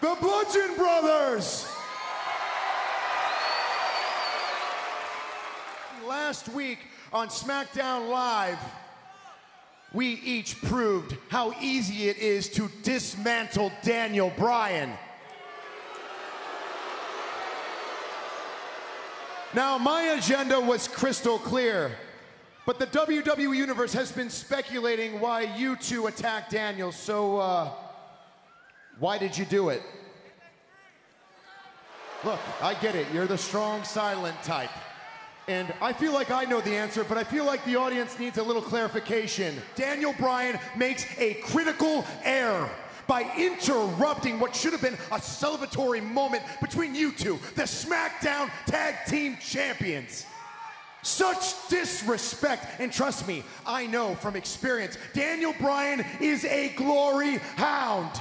the Bludgeon Brothers. Last week on SmackDown Live, we each proved how easy it is to dismantle Daniel Bryan. Now, my agenda was crystal clear, but the WWE Universe has been speculating why you two attacked Daniel, so, uh, why did you do it? Look, I get it. You're the strong, silent type. And I feel like I know the answer, but I feel like the audience needs a little clarification. Daniel Bryan makes a critical error by interrupting what should have been a celebratory moment between you two, the SmackDown Tag Team Champions. Such disrespect, and trust me, I know from experience, Daniel Bryan is a glory hound.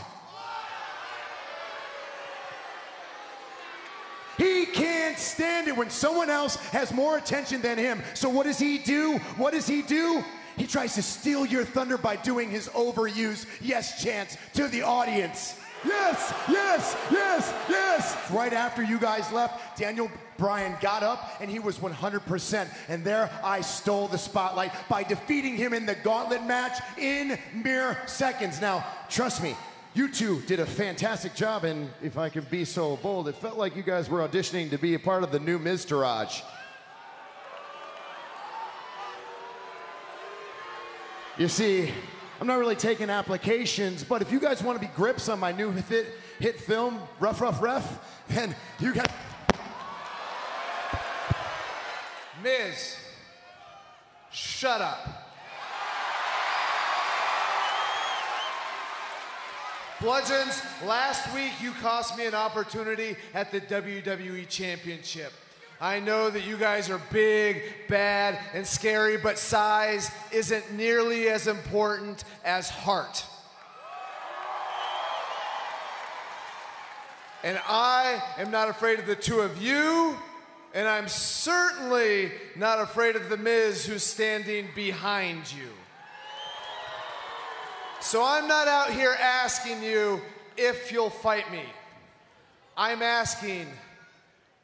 He can't stand it when someone else has more attention than him. So what does he do? What does he do? He tries to steal your thunder by doing his overused yes chants to the audience. Yes, yes, yes, yes. Right after you guys left, Daniel Bryan got up and he was 100%. And there I stole the spotlight by defeating him in the gauntlet match in mere seconds. Now, trust me, you two did a fantastic job, and if I can be so bold, it felt like you guys were auditioning to be a part of the new Miztourage. You see, I'm not really taking applications, but if you guys want to be grips on my new hit, hit film, Rough Rough Ref, then you got. Miz, shut up. Bludgeons, last week you cost me an opportunity at the WWE Championship. I know that you guys are big, bad, and scary, but size isn't nearly as important as heart. And I am not afraid of the two of you, and I'm certainly not afraid of The Miz who's standing behind you. So I'm not out here asking you if you'll fight me. I'm asking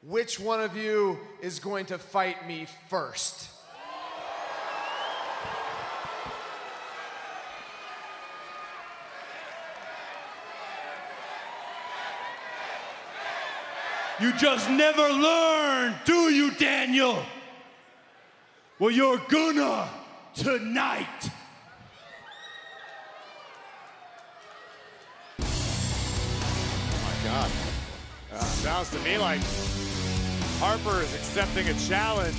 which one of you is going to fight me first. You just never learn, do you, Daniel? Well, you're gonna tonight. Uh, sounds to me like Harper is accepting a challenge.